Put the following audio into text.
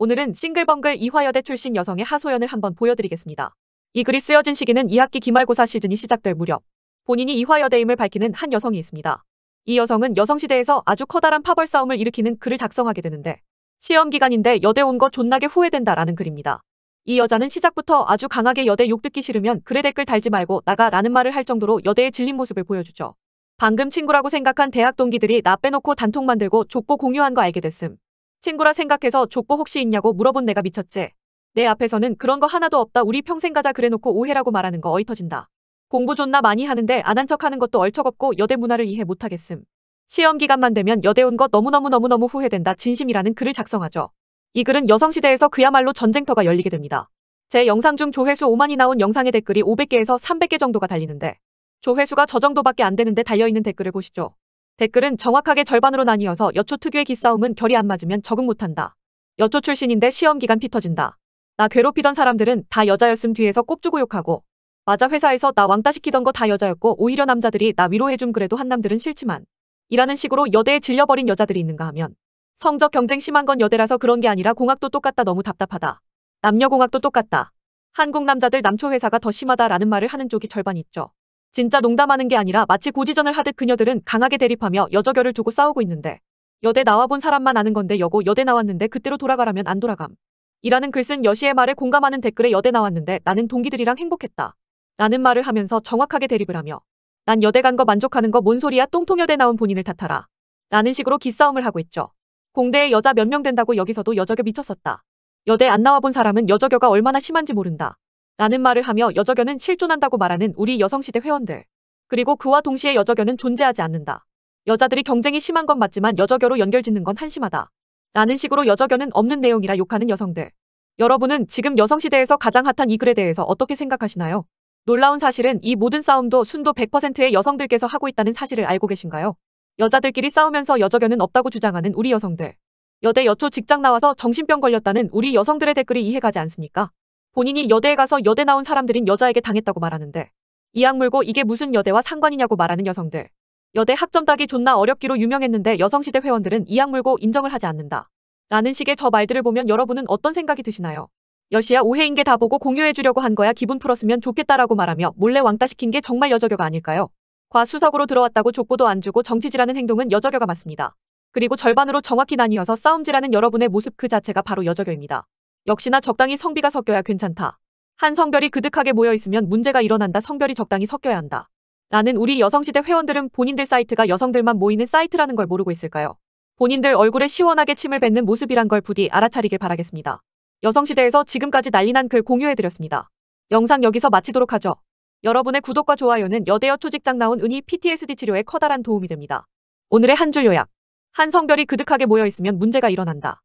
오늘은 싱글벙글 이화여대 출신 여성의 하소연을 한번 보여드리겠습니다. 이 글이 쓰여진 시기는 2학기 기말고사 시즌이 시작될 무렵 본인이 이화여대임을 밝히는 한 여성이 있습니다. 이 여성은 여성시대에서 아주 커다란 파벌 싸움을 일으키는 글을 작성하게 되는데 시험 기간인데 여대 온 거 존나게 후회된다라는 글입니다. 이 여자는 시작부터 아주 강하게 여대 욕 듣기 싫으면 글에 댓글 달지 말고 나가 라는 말을 할 정도로 여대에 질린 모습을 보여주죠. 방금 친구라고 생각한 대학 동기들이 나 빼놓고 단톡 만들고 족보 공유한 거 알게 됐음. 친구라 생각해서 족보 혹시 있냐고 물어본 내가 미쳤지. 내 앞에서는 그런 거 하나도 없다 우리 평생 가자 그래놓고 오해라고 말하는 거 어이터진다. 공부 존나 많이 하는데 안 한 척하는 것도 얼척없고 여대 문화를 이해 못하겠음. 시험 기간만 되면 여대 온것 너무너무너무너무 후회된다 진심이라는 글을 작성하죠. 이 글은 여성시대에서 그야말로 전쟁터가 열리게 됩니다. 제 영상 중 조회수 5만이 나온 영상의 댓글이 500개에서 300개 정도가 달리는데 조회수가 저 정도밖에 안 되는데 달려있는 댓글을 보시죠. 댓글은 정확하게 절반으로 나뉘어서 여초 특유의 기싸움은 결이 안 맞으면 적응 못한다. 여초 출신인데 시험 기간 피 터진다. 나 괴롭히던 사람들은 다 여자였음 뒤에서 꼽주고 욕하고 맞아 회사에서 나 왕따 시키던 거 다 여자였고 오히려 남자들이 나 위로해줌 그래도 한남들은 싫지만 이라는 식으로 여대에 질려버린 여자들이 있는가 하면 성적 경쟁 심한 건 여대라서 그런 게 아니라 공학도 똑같다 너무 답답하다. 남녀공학도 똑같다. 한국 남자들 남초 회사가 더 심하다라는 말을 하는 쪽이 절반 있죠. 진짜 농담하는 게 아니라 마치 고지전을 하듯 그녀들은 강하게 대립하며 여저결을 두고 싸우고 있는데 여대 나와본 사람만 아는 건데 여고 여대 나왔는데 그때로 돌아가라면 안 돌아감. 이라는 글 쓴 여시의 말에 공감하는 댓글에 여대 나왔는데 나는 동기들이랑 행복했다. 라는 말을 하면서 정확하게 대립을 하며 난 여대 간 거 만족하는 거 뭔 소리야 똥통여대 나온 본인을 탓하라. 라는 식으로 기싸움을 하고 있죠. 공대에 여자 몇 명 된다고 여기서도 여저겨 미쳤었다. 여대 안 나와본 사람은 여저겨가 얼마나 심한지 모른다. 라는 말을 하며 여저견은 실존한다고 말하는 우리 여성시대 회원들. 그리고 그와 동시에 여저견은 존재하지 않는다. 여자들이 경쟁이 심한 건 맞지만 여저겨로 연결짓는 건 한심하다. 라는 식으로 여저견은 없는 내용이라 욕하는 여성들. 여러분은 지금 여성시대에서 가장 핫한 이 글에 대해서 어떻게 생각하시나요? 놀라운 사실은 이 모든 싸움도 순도 100%의 여성들께서 하고 있다는 사실을 알고 계신가요? 여자들끼리 싸우면서 여저견은 없다고 주장하는 우리 여성들. 여대 여초 직장 나와서 정신병 걸렸다는 우리 여성들의 댓글이 이해가지 않습니까? 본인이 여대에 가서 여대 나온 사람들인 여자에게 당했다고 말하는데 이 악 물고 이게 무슨 여대와 상관이냐고 말하는 여성들. 여대 학점 따기 존나 어렵기로 유명했는데 여성시대 회원들은 이 악 물고 인정을 하지 않는다. 라는 식의 저 말들을 보면 여러분은 어떤 생각이 드시나요? 여시야 오해인 게 다 보고 공유해주려고 한 거야 기분 풀었으면 좋겠다라고 말하며 몰래 왕따 시킨 게 정말 여저겨가 아닐까요? 과수석으로 들어왔다고 족보도 안 주고 정치질하는 행동은 여저겨가 맞습니다. 그리고 절반으로 정확히 나뉘어서 싸움질하는 여러분의 모습 그 자체가 바로 여저겨입니다. 역시나 적당히 성비가 섞여야 괜찮다. 한 성별이 그득하게 모여 있으면 문제가 일어난다. 성별이 적당히 섞여야 한다. 라는 우리 여성시대 회원들은 본인들 사이트가 여성들만 모이는 사이트라는 걸 모르고 있을까요? 본인들 얼굴에 시원하게 침을 뱉는 모습이란 걸 부디 알아차리길 바라겠습니다. 여성시대에서 지금까지 난리난 글 공유해드렸습니다. 영상 여기서 마치도록 하죠. 여러분의 구독과 좋아요는 여대여 초직장 나온 은희 PTSD 치료에 커다란 도움이 됩니다. 오늘의 한 줄 요약. 한 성별이 그득하게 모여 있으면 문제가 일어난다.